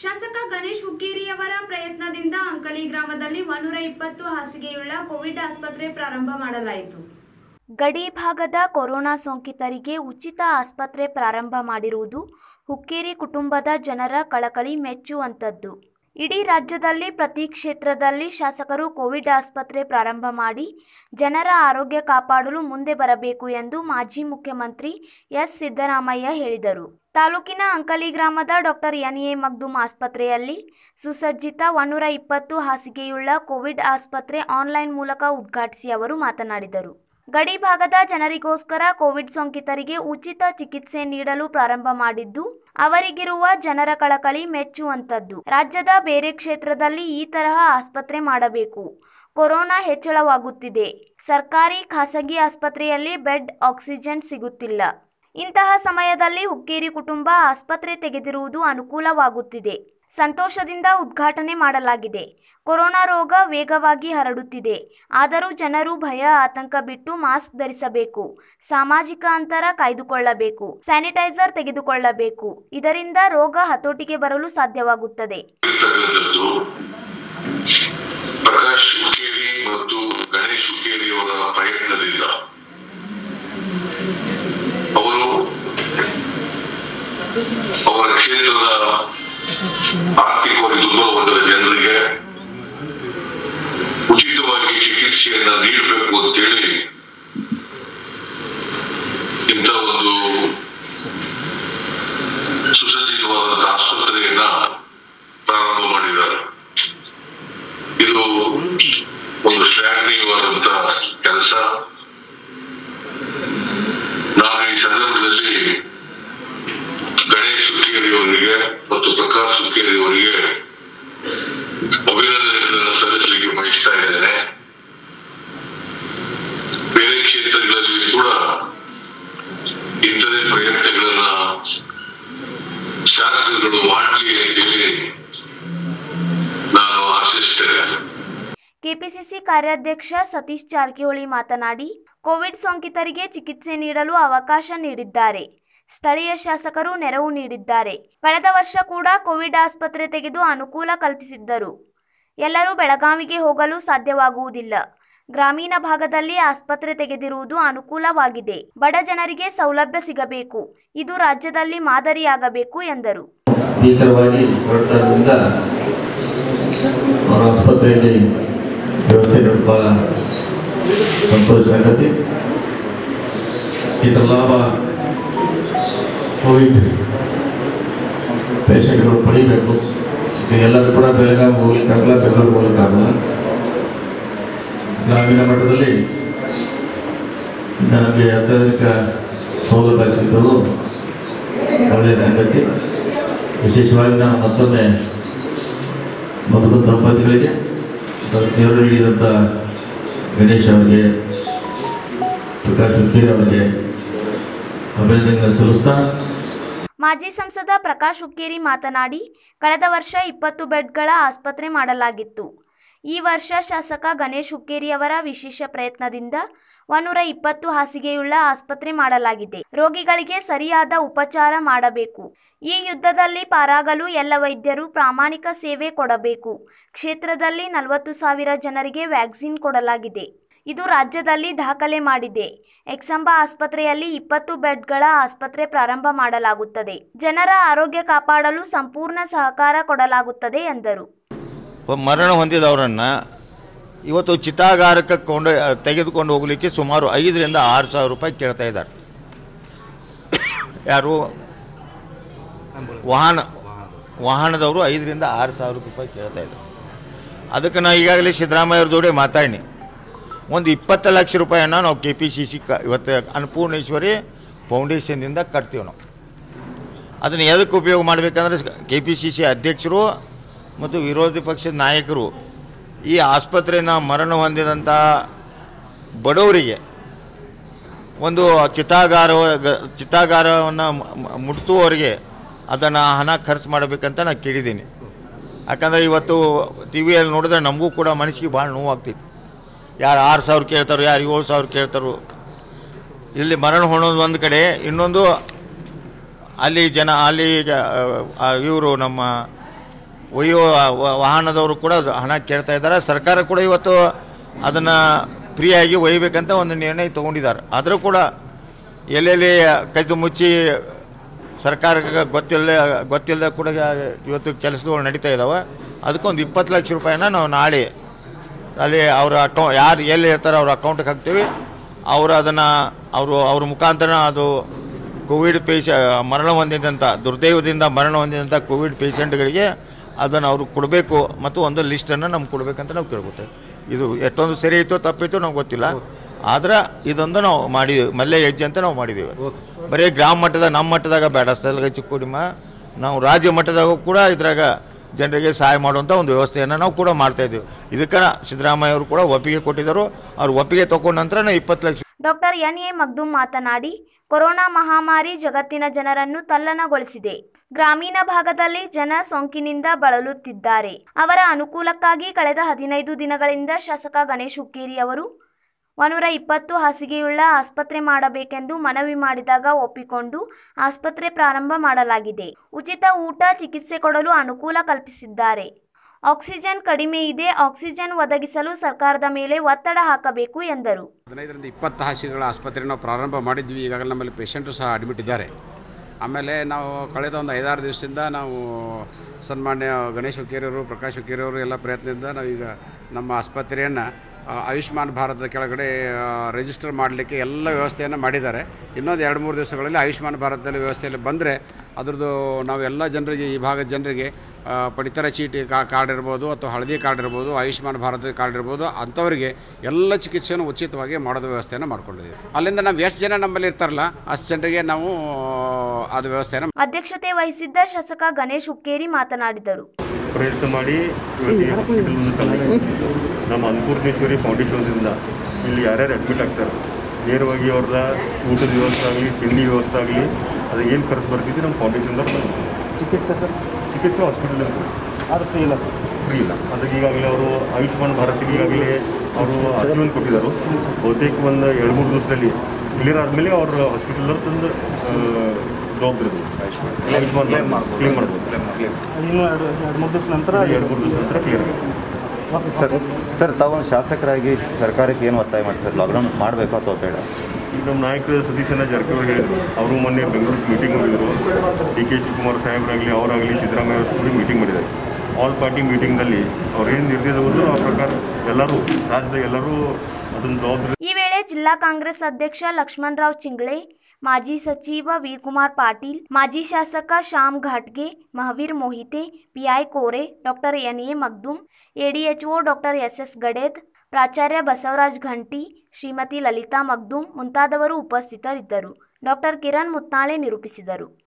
ಶಾಸಕ ಗಣೇಶ್ ಹುಕ್ಕೇರಿಯವರ ಪ್ರಯತ್ನದಿಂದ ಅಂಕಲಿ ಗ್ರಾಮದಲ್ಲಿ ಒಂದೂರ ಇಪ್ಪತ್ತು ಹಾಸಿಗೆಯುಳ್ಳ ಕೋವಿಡ್ ಆಸ್ಪತ್ರೆ ಪ್ರಾರಂಭ ಮಾಡಲಾಯಿತು. ಗಡಿ ಭಾಗದ ಕೊರೋನಾ ಸೋಂಕಿತರಿಗೆ ಉಚಿತ ಆಸ್ಪತ್ರೆ ಪ್ರಾರಂಭ ಮಾಡಿರುವುದು ಹುಕ್ಕೇರಿ ಕುಟುಂಬದ ಜನರ ಕಳಕಳಿ ಮೆಚ್ಚುವಂಥದ್ದು. ಇಡೀ ರಾಜ್ಯದಲ್ಲಿ ಪ್ರತಿ ಕ್ಷೇತ್ರದಲ್ಲಿ ಶಾಸಕರು ಕೋವಿಡ್ ಆಸ್ಪತ್ರೆ ಪ್ರಾರಂಭ ಮಾಡಿ ಜನರ ಆರೋಗ್ಯ ಕಾಪಾಡಲು ಮುಂದೆ ಬರಬೇಕು ಎಂದು ಮಾಜಿ ಮುಖ್ಯಮಂತ್ರಿ ಎಸ್ ಸಿದ್ದರಾಮಯ್ಯ ಹೇಳಿದರು. ತಾಲೂಕಿನ ಅಂಕಲಿ ಗ್ರಾಮದ ಡಾಕ್ಟರ್ ಎನ್ ಎ ಮಗ್ದುಮ್ ಆಸ್ಪತ್ರೆಯಲ್ಲಿ ಸುಸಜ್ಜಿತ ಒನ್ನೂರ ಇಪ್ಪತ್ತು ಹಾಸಿಗೆಯುಳ್ಳ ಕೋವಿಡ್ ಆಸ್ಪತ್ರೆ ಆನ್ಲೈನ್ ಮೂಲಕ ಉದ್ಘಾಟಿಸಿ ಅವರು ಮಾತನಾಡಿದರು. ಗಡಿ ಭಾಗದ ಜನರಿಗೋಸ್ಕರ ಕೋವಿಡ್ ಸೋಂಕಿತರಿಗೆ ಉಚಿತ ಚಿಕಿತ್ಸೆ ನೀಡಲು ಪ್ರಾರಂಭ ಮಾಡಿದ್ದು, ಅವರಿಗಿರುವ ಜನರ ಕಳಕಳಿ ಮೆಚ್ಚುವಂಥದ್ದು. ರಾಜ್ಯದ ಬೇರೆ ಕ್ಷೇತ್ರದಲ್ಲಿ ಈ ತರಹ ಆಸ್ಪತ್ರೆ ಮಾಡಬೇಕು. ಕೊರೋನಾ ಹೆಚ್ಚಳವಾಗುತ್ತಿದೆ. ಸರ್ಕಾರಿ ಖಾಸಗಿ ಆಸ್ಪತ್ರೆಯಲ್ಲಿ ಬೆಡ್ ಆಕ್ಸಿಜನ್ ಸಿಗುತ್ತಿಲ್ಲ. ಇಂತಹ ಸಮಯದಲ್ಲಿ ಹುಕ್ಕೇರಿ ಕುಟುಂಬ ಆಸ್ಪತ್ರೆ ತೆಗೆದಿರುವುದು ಅನುಕೂಲವಾಗುತ್ತಿದೆ. ಸಂತೋಷದಿಂದ ಉದ್ಘಾಟನೆ ಮಾಡಲಾಗಿದೆ. ಕೊರೋನಾ ರೋಗ ವೇಗವಾಗಿ ಹರಡುತ್ತಿದೆ. ಆದರೂ ಜನರು ಭಯ, ಆತಂಕ ಬಿಟ್ಟು ಮಾಸ್ಕ್ ಧರಿಸಬೇಕು. ಸಾಮಾಜಿಕ ಅಂತರ ಕಾಯ್ದುಕೊಳ್ಳಬೇಕು. ಸ್ಯಾನಿಟೈಸರ್ ತೆಗೆದುಕೊಳ್ಳಬೇಕು. ಇದರಿಂದ ರೋಗ ಹತೋಟಿಗೆ ಬರಲು ಸಾಧ್ಯವಾಗುತ್ತದೆ. ಪ್ರಕಾಶ್ ಮತ್ತು ಗಣೇಶ್ ಅವರ ಪ್ರಯತ್ನದಿಂದ ಅವರು ಅವರ ಕ್ಷೇತ್ರದ ಆರ್ಥಿಕವಾಗಿ ದುರ್ಬಲವಾದ ಜನರಿಗೆ ಉಚಿತವಾಗಿ ಚಿಕಿತ್ಸೆಯನ್ನ ನೀಡಬೇಕು ಅಂತೇಳಿ ಇಂಥ ಒಂದು ಸುಸಜ್ಜಿತವಾದಂತಹ ಆಸ್ಪತ್ರೆಯನ್ನ ಪ್ರಾರಂಭ ಮಾಡಿದ್ದಾರೆ ಇದು ಒಂದು ಶ್ಲಾಘನೀಯವಾದಂತ ಕೆಲಸ ನಾನು ಈ ಸಂದರ್ಭದಲ್ಲಿ ಗಣೇಶ್ ಸುಕ್ಕೇರಿ ಅವರಿಗೆ ಮತ್ತು ಪ್ರಕಾಶ್ ಸುಕ್ಕೇರಿ ಅವರಿಗೆ ಅಭಿನಂದನೆಗಳನ್ನು ಬಯಸ್ತಾ ಇದ್ದೇನೆ. ಬೇರೆ ಕ್ಷೇತ್ರಗಳಲ್ಲಿ ಕೂಡ ಇಂಥದೇ ಪ್ರಯತ್ನಗಳನ್ನ ಶಾಸಕರುಗಳು ಮಾಡಲಿ ಅಂತೇಳಿ ನಾನು ಆಶಿಸ್ತೇನೆ. ಕೆಪಿಸಿಸಿ ಕಾರ್ಯಾಧ್ಯಕ್ಷ ಸತೀಶ್ ಜಾರಕಿಹೊಳಿ ಮಾತನಾಡಿ, ಕೋವಿಡ್ ಸೋಂಕಿತರಿಗೆ ಚಿಕಿತ್ಸೆ ನೀಡಲು ಅವಕಾಶ ನೀಡಿದ್ದಾರೆ. ಸ್ಥಳೀಯ ಶಾಸಕರು ನೆರವು ನೀಡಿದ್ದಾರೆ. ಕಳೆದ ವರ್ಷ ಕೂಡ ಕೋವಿಡ್ ಆಸ್ಪತ್ರೆ ತೆಗೆದು ಅನುಕೂಲ ಕಲ್ಪಿಸಿದ್ದರು. ಎಲ್ಲರೂ ಬೆಳಗಾವಿಗೆ ಹೋಗಲು ಸಾಧ್ಯವಾಗುವುದಿಲ್ಲ. ಗ್ರಾಮೀಣ ಭಾಗದಲ್ಲಿ ಆಸ್ಪತ್ರೆ ತೆಗೆದಿರುವುದು ಅನುಕೂಲವಾಗಿದೆ. ಬಡ ಜನರಿಗೆ ಸೌಲಭ್ಯ ಸಿಗಬೇಕು. ಇದು ರಾಜ್ಯದಲ್ಲಿ ಮಾದರಿಯಾಗಬೇಕು ಎಂದರು. ಪೇಷಂಟ್ಗಳು ಪಡಿಬೇಕು. ಎಲ್ಲರೂ ಕೂಡ ಬೆಳಗಾವಿ ಹೋಗ್ಲಿಕ್ಕಾಗಲ್ಲ ಬೆಂಗಳೂರು ಹೋಗ್ಲಿಕ್ಕಾಗಲ್ಲ ಗ್ರಾಮೀಣ ಮಟ್ಟದಲ್ಲಿ ನಮಗೆ ಅತ್ಯಧಿಕ ಸೌಲಭ್ಯ ಸಿಗ್ತದ್ದು ಒಳ್ಳೆಯ ಸಂಗತಿ. ವಿಶೇಷವಾಗಿ ನಾನು ಮತ್ತೊಮ್ಮೆ ಮಧುಕರ್ ದಂಪತಿಗಳಿಗೆ ದೇವರು ನೀಡಿದಂಥ ಗಣೇಶ್ ಅವರಿಗೆ, ಪ್ರಕಾಶ್ ಹುಕ್ಕೇರಿ ಅವರಿಗೆ ಅಭಿನಂದನೆ ಸಲ್ಲಿಸ್ತಾ ಮಾಜಿ ಸಂಸದ ಪ್ರಕಾಶ್ ಹುಕ್ಕೇರಿ ಮಾತನಾಡಿ, ಕಳೆದ ವರ್ಷ ಇಪ್ಪತ್ತು ಬೆಡ್ಗಳ ಆಸ್ಪತ್ರೆ ಮಾಡಲಾಗಿತ್ತು. ಈ ವರ್ಷ ಶಾಸಕ ಗಣೇಶ್ ಹುಕ್ಕೇರಿಯವರ ವಿಶೇಷ ಪ್ರಯತ್ನದಿಂದ ಒನ್ನೂರ ಇಪ್ಪತ್ತು ಹಾಸಿಗೆಯುಳ್ಳ ಆಸ್ಪತ್ರೆ ಮಾಡಲಾಗಿದೆ. ರೋಗಿಗಳಿಗೆ ಸರಿಯಾದ ಉಪಚಾರ ಮಾಡಬೇಕು. ಈ ಯುದ್ಧದಲ್ಲಿ ಪಾರಾಗಲು ಎಲ್ಲ ವೈದ್ಯರು ಪ್ರಾಮಾಣಿಕ ಸೇವೆ ಕೊಡಬೇಕು. ಕ್ಷೇತ್ರದಲ್ಲಿ ನಲವತ್ತು ಸಾವಿರ ಜನರಿಗೆ ವ್ಯಾಕ್ಸಿನ್ ಕೊಡಲಾಗಿದೆ. ಇದು ರಾಜ್ಯದಲ್ಲಿ ದಾಖಲೆ ಮಾಡಿದೆ. ಎಕ್ಸಂಬ ಆಸ್ಪತ್ರೆಯಲ್ಲಿ ಇಪ್ಪತ್ತು ಬೆಡ್ಗಳ ಆಸ್ಪತ್ರೆ ಪ್ರಾರಂಭ ಮಾಡಲಾಗುತ್ತದೆ. ಜನರ ಆರೋಗ್ಯ ಕಾಪಾಡಲು ಸಂಪೂರ್ಣ ಸಹಕಾರ ಕೊಡಲಾಗುತ್ತದೆ ಎಂದರು. ಮರಣ ಹೊಂದಿದವರನ್ನು ಇವತ್ತು ಚಿತಾಗಾರಕ್ಕೆ ಕೊಂಡು, ತೆಗೆದುಕೊಂಡು ಹೋಗಲಿಕ್ಕೆ ಸುಮಾರು ಐದರಿಂದ ಆರು ಸಾವಿರ ರೂಪಾಯಿ ಕೇಳ್ತಾ ಇದ್ದಾರೆ. ಯಾರು? ವಾಹನ, ವಾಹನದವರು ಐದರಿಂದ ಆರು ಸಾವಿರ ರೂಪಾಯಿ ಕೇಳ್ತಾ ಇದ್ದಾರೆ. ಅದಕ್ಕೆ ನಾನು ಈಗಾಗಲೇ ಸಿದ್ದರಾಮಯ್ಯವ್ರ ಜೋಡಿ ಮಾತಾಡಿ ಒಂದು ಇಪ್ಪತ್ತು ಲಕ್ಷ ರೂಪಾಯಿಯನ್ನು ನಾವು ಕೆ ಪಿ ಸಿ ಸಿ ಕ ಇವತ್ತು ಅನ್ನಪೂರ್ಣೇಶ್ವರಿ ಫೌಂಡೇಶನ್ನಿಂದ ಕಟ್ತೀವಿ ನಾವು. ಅದನ್ನು ಎದಕ್ಕೆ ಉಪಯೋಗ ಮಾಡಬೇಕಂದ್ರೆ ಕೆ ಪಿ ಸಿ ಸಿ ಅಧ್ಯಕ್ಷರು ಮತ್ತು ವಿರೋಧ ಪಕ್ಷದ ನಾಯಕರು ಈ ಆಸ್ಪತ್ರೆಯನ್ನು ಮರಣ ಹೊಂದಿದಂಥ ಬಡವರಿಗೆ ಒಂದು ಚಿತಾಗಾರ ಚಿತಾಗಾರವನ್ನು ಮುಟ್ಟಿಸುವವರಿಗೆ ಅದನ್ನು ಹಣ ಖರ್ಚು ಮಾಡಬೇಕಂತ ನಾನು ಕೇಳಿದ್ದೀನಿ. ಯಾಕಂದರೆ ಇವತ್ತು ಟಿ ವಿಯಲ್ಲಿ ನೋಡಿದ್ರೆ ನಮಗೂ ಕೂಡ ಮನಸ್ಸಿಗೆ ಭಾಳ ನೋವಾಗ್ತಿತ್ತು. ಯಾರು ಆರು ಸಾವಿರ ಕೇಳ್ತಾರೋ, ಯಾರು ಏಳು ಸಾವಿರ ಕೇಳ್ತಾರೋ. ಇಲ್ಲಿ ಮರಣ ಹೊಣೋದು ಒಂದು ಕಡೆ, ಇನ್ನೊಂದು ಅಲ್ಲಿ ಜನ, ಅಲ್ಲಿ ಇವರು ನಮ್ಮ ಒಯ್ಯೋ ವಾಹನದವರು ಕೂಡ ಹಣ ಕೇಳ್ತಾ ಇದ್ದಾರೆ. ಸರ್ಕಾರ ಕೂಡ ಇವತ್ತು ಅದನ್ನು ಫ್ರೀಯಾಗಿ ಒಯ್ಯಬೇಕಂತ ಒಂದು ನಿರ್ಣಯ ತೊಗೊಂಡಿದ್ದಾರೆ. ಆದರೂ ಕೂಡ ಎಲ್ಲೆಲ್ಲಿ ಕೈದು ಮುಚ್ಚಿ ಸರ್ಕಾರಕ್ಕೆ ಗೊತ್ತಿಲ್ಲ, ಗೊತ್ತಿಲ್ಲದೆ ಕೂಡ ಇವತ್ತು ಕೆಲಸಗಳು ನಡೀತಾ ಇದ್ದಾವೆ ಅದಕ್ಕೊಂದು ಇಪ್ಪತ್ತು ಲಕ್ಷ ರೂಪಾಯಿನ ನಾವು ನಾಳೆ ಅಲ್ಲಿ ಅವರ ಅಕೌ ಯಾರು ಎಲ್ಲಿ ಇರ್ತಾರೋ ಅವ್ರ ಅಕೌಂಟ್ಗೆ ಹಾಕ್ತೀವಿ. ಅವರು ಅದನ್ನು, ಅವರು, ಅವ್ರ ಮುಖಾಂತರ ಅದು ಕೋವಿಡ್ ಪೇಶ ಮರಣ ಹೊಂದಿದಂಥ ದುರ್ದೈವದಿಂದ ಮರಣ ಹೊಂದಿದಂಥ ಕೋವಿಡ್ ಪೇಷಂಟ್ಗಳಿಗೆ ಅದನ್ನು ಅವರು ಕೊಡಬೇಕು ಮತ್ತು ಒಂದು ಲಿಸ್ಟನ್ನು ನಮ್ಗೆ ಕೊಡಬೇಕಂತ ನಾವು ಕೇಳ್ಕೊತೇವೆ. ಇದು ಎಷ್ಟೊಂದು ಸರಿ ಇತ್ತು ತಪ್ಪಿತ್ತು ನಮ್ಗೆ ಗೊತ್ತಿಲ್ಲ. ಆದ್ರೆ ಇದೊಂದು ನಾವು ಮಾಡಿದ್ದೀವಿ ಮಲ್ಲೆ ಹೆಜ್ಜೆ ಅಂತ ನಾವು ಮಾಡಿದ್ದೀವಿ. ಬರೀ ಗ್ರಾಮ ಮಟ್ಟದಾಗ ನಮ್ಮ ಮಟ್ಟದಾಗ ಬೇಡ. ಸ್ಥಳಗ ಚಿಕ್ಕೋಡಿಮ ನಾವು ರಾಜ್ಯ ಮಟ್ಟದಾಗೂ ಕೂಡ ಇದ್ರಾಗ ಜನರಿಗೆ ಸಹಾಯ ಮಾಡುವಂಥ ಒಂದು ವ್ಯವಸ್ಥೆಯನ್ನು ನಾವು ಕೂಡ ಮಾಡ್ತಾ ಇದ್ದೀವಿ. ಇದಕ್ಕೆ ಸಿದ್ದರಾಮಯ್ಯ ಅವರು ಕೂಡ ಒಪ್ಪಿಗೆ ಕೊಟ್ಟಿದ್ದರು. ಅವರು ಒಪ್ಪಿಗೆ ತಗೊಂಡ ನಂತರ ಇಪ್ಪತ್ತು lakh doctor N A Magdum ಮಾತನಾಡಿ, ಕೊರೋನಾ ಮಹಾಮಾರಿ ಜಗತ್ತಿನ ಜನರನ್ನು ತಲ್ಲಣಗೊಳಿಸಿದೆ. ಗ್ರಾಮೀಣ ಭಾಗದಲ್ಲಿ ಜನ ಸೋಂಕಿನಿಂದ ಬಳಲುತ್ತಿದ್ದಾರೆ. ಅವರ ಅನುಕೂಲಕ್ಕಾಗಿ ಕಳೆದ ಹದಿನೈದು ದಿನಗಳಿಂದ ಶಾಸಕ ಗಣೇಶ್ ಹುಕ್ಕೇರಿ ಅವರು ಒನ್ನೂರ ಇಪ್ಪತ್ತು ಹಾಸಿಗೆಯುಳ್ಳ ಆಸ್ಪತ್ರೆ ಮಾಡಬೇಕೆಂದು ಮನವಿ ಮಾಡಿದಾಗ ಒಪ್ಪಿಕೊಂಡು ಆಸ್ಪತ್ರೆ ಪ್ರಾರಂಭ ಮಾಡಲಾಗಿದೆ. ಉಚಿತ ಊಟ, ಚಿಕಿತ್ಸೆ ಕೊಡಲು ಅನುಕೂಲ ಕಲ್ಪಿಸಿದ್ದಾರೆ. ಆಕ್ಸಿಜನ್ ಕಡಿಮೆ ಇದೆ, ಆಕ್ಸಿಜನ್ ಒದಗಿಸಲು ಸರ್ಕಾರದ ಮೇಲೆ ಒತ್ತಡ ಹಾಕಬೇಕು ಎಂದರು. ಹದಿನೈದರಿಂದ ಇಪ್ಪತ್ತು ಹಾಸಿಗೆಗಳ ಆಸ್ಪತ್ರೆ ನಾವು ಪ್ರಾರಂಭ ಮಾಡಿದ್ವಿ. ಈಗಾಗಲೇ ನಮ್ಮಲ್ಲಿ ಪೇಷಂಟು ಸಹ ಅಡ್ಮಿಟ್ ಇದ್ದಾರೆ. ಆಮೇಲೆ ನಾವು ಕಳೆದ ಒಂದು ಐದಾರು ದಿವಸದಿಂದ ನಾವು ಸನ್ಮಾನ್ಯ ಗಣೇಶ್ ಹುಕ್ಕೇರಿಯವರು ಪ್ರಕಾಶ್ ಹುಕ್ಕೇರಿಯವರು ಎಲ್ಲ ಪ್ರಯತ್ನದಿಂದ ನಾವೀಗ ನಮ್ಮ ಆಸ್ಪತ್ರೆಯನ್ನು ಆಯುಷ್ಮಾನ್ ಭಾರತದ ಕೆಳಗಡೆ ರಿಜಿಸ್ಟರ್ ಮಾಡಲಿಕ್ಕೆ ಎಲ್ಲ ವ್ಯವಸ್ಥೆಯನ್ನು ಮಾಡಿದ್ದಾರೆ. ಇನ್ನೊಂದು ಎರಡು ಮೂರು ದಿವಸಗಳಲ್ಲಿ ಆಯುಷ್ಮಾನ್ ಭಾರತದಲ್ಲಿ ವ್ಯವಸ್ಥೆಯಲ್ಲಿ ಬಂದರೆ ಅದರದ್ದು ನಾವು ಎಲ್ಲ ಜನರಿಗೆ ಈ ಭಾಗದ ಜನರಿಗೆ ಪಡಿತರ ಚೀಟಿ ಕಾ- ಕಾರ್ಡ್ ಇರ್ಬೋದು ಅಥವಾ ಹಳದಿ ಕಾರ್ಡ್ ಇರ್ಬೋದು ಆಯುಷ್ಮಾನ್ ಭಾರತದ ಕಾರ್ಡ್ ಇರ್ಬೋದು ಅಂಥವರಿಗೆ ಎಲ್ಲ ಚಿಕಿತ್ಸೆಯನ್ನು ಉಚಿತವಾಗಿ ಮಾಡೋದು ವ್ಯವಸ್ಥೆಯನ್ನು ಮಾಡ್ಕೊಂಡಿದ್ದೀವಿ. ಅಲ್ಲಿಂದ ನಾವು ಎಷ್ಟು ಜನ ನಮ್ಮಲ್ಲಿ ಇರ್ತಾರಲ್ಲ ಅಷ್ಟು ಜನರಿಗೆ ನಾವು ಅದು ವ್ಯವಸ್ಥೆಯನ್ನು ಅಧ್ಯಕ್ಷತೆ ವಹಿಸಿದ್ದ ಶಾಸಕ ಗಣೇಶ್ ಹುಕ್ಕೇರಿ ಮಾತನಾಡಿದರು. ಪ್ರಯತ್ನ ಮಾಡಿ ನಮ್ಮ ಅನ್ನಪೂರ್ಣೇಶ್ವರಿ ಫೌಂಡೇಶನ್ದಿಂದ ಇಲ್ಲಿ ಯಾರ್ಯಾರು ಅಡ್ಮಿಟ್ ಆಗ್ತಾರೆ ನೇರವಾಗಿ ಅವ್ರದ ಊಟದ ವ್ಯವಸ್ಥೆ ಆಗಲಿ ತಿಂಡಿ ವ್ಯವಸ್ಥೆ ಆಗಲಿ ಅದು ಏನು ಖರ್ಚು ಬರ್ತಿದ್ದು ನಮ್ಮ ಫೌಂಡೇಶನ್ದಾಗ ಚಿಕಿತ್ಸೆ ಸರ್? ಚಿಕಿತ್ಸೆ ಹಾಸ್ಪಿಟಲ್ ಅದು ಫ್ರೀ ಇಲ್ಲ ಫ್ರೀ ಇಲ್ಲ. ಅದಕ್ಕೆ ಈಗಾಗಲೇ ಅವರು ಆಯುಷ್ಮಾನ್ ಭಾರತಿಗೆ ಈಗಾಗಲೇ ಅವರು ಅರ್ಜಿಯನ್ನು ಕೊಟ್ಟಿದ್ದಾರೆ. ಬಹುತೇಕ ಒಂದು ಎರಡು ಮೂರು ದಿವಸದಲ್ಲಿ ಕ್ಲಿಯರ್ ಆದಮೇಲೆ ಅವ್ರ ಹಾಸ್ಪಿಟಲ್ದವ್ರು ತಂದು ಜವಾಬ್ದಾರಿ ಆಯುಷ್ಮಾನ್. ಆಯುಷ್ಮಾನ್ ಕ್ಲೇಮ್ ಮಾಡ್ಬೋದು. ಇನ್ನು ಎರಡು ಎರಡು ಮೂರು ದಿವಸ ನಂತರ ಎರಡು ಮೂರು ದಿವಸ ನಂತರ ಕ್ಲಿಯರ್ ಸರ್ ಸರ್ ತಾವು ಶಾಸಕರಾಗಿ ಸರ್ಕಾರಕ್ಕೆ ಏನು ಒತ್ತಾಯ ಮಾಡ್ತಾರೆ? ಲಾಕ್ಡೌನ್ ಮಾಡಬೇಕು ಅಥವಾ ಬೇಡ? ಈಗ ನಮ್ಮ ನಾಯಕರು ಸತೀಶಣ್ಣ ಜಾರಕಿಹೊಳಿ ಹೇಳಿದರು. ಅವರು ಮೊನ್ನೆ ಬೆಂಗಳೂರು ಮೀಟಿಂಗ್ ಹೋಗಿದ್ರು. ಡಿ ಕೆ ಶಿವಕುಮಾರ್ ಸಾಹೇಬರಾಗಲಿ ಅವರಾಗಲಿ ಸಿದ್ದರಾಮಯ್ಯ ಅವರು ಕೂಡ ಮೀಟಿಂಗ್ ಮಾಡಿದ್ದಾರೆ. ಆಲ್ ಪಾರ್ಟಿ ಮೀಟಿಂಗ್ನಲ್ಲಿ ಅವ್ರೇನು ನಿರ್ದೇಶ ಹೋದ್ರು ಆ ಪ್ರಕಾರ ಎಲ್ಲರೂ ರಾಜ್ಯದ ಎಲ್ಲರೂ ಅದನ್ನು ಜವಾಬ್ದಾರಿ ಈ ವೇಳೆ ಜಿಲ್ಲಾ ಕಾಂಗ್ರೆಸ್ ಅಧ್ಯಕ್ಷ ಲಕ್ಷ್ಮಣರಾವ್ ಚಿಂಗ್ಳೆ ಮಾಜಿ ಸಚಿವ ವೀರ್ಕುಮಾರ್ ಪಾಟೀಲ್, ಮಾಜಿ ಶಾಸಕ Shyam ಘಾಟ್ಗೆ Mahavir Mohite, PI Kore, doctor N A Magdum ADHO doctor S S Gaded, ಪ್ರಾಚಾರ್ಯ ಬಸವರಾಜ್ ಘಂಟಿ, ಶ್ರೀಮತಿ ಲಲಿತಾ ಮಗ್ದುಮ್ ಮುಂತಾದವರು ಉಪಸ್ಥಿತರಿದ್ದರು. ಡಾಕ್ಟರ್ ಕಿರಣ್ ಮುತ್ನಾಳೆ ನಿರೂಪಿಸಿದರು.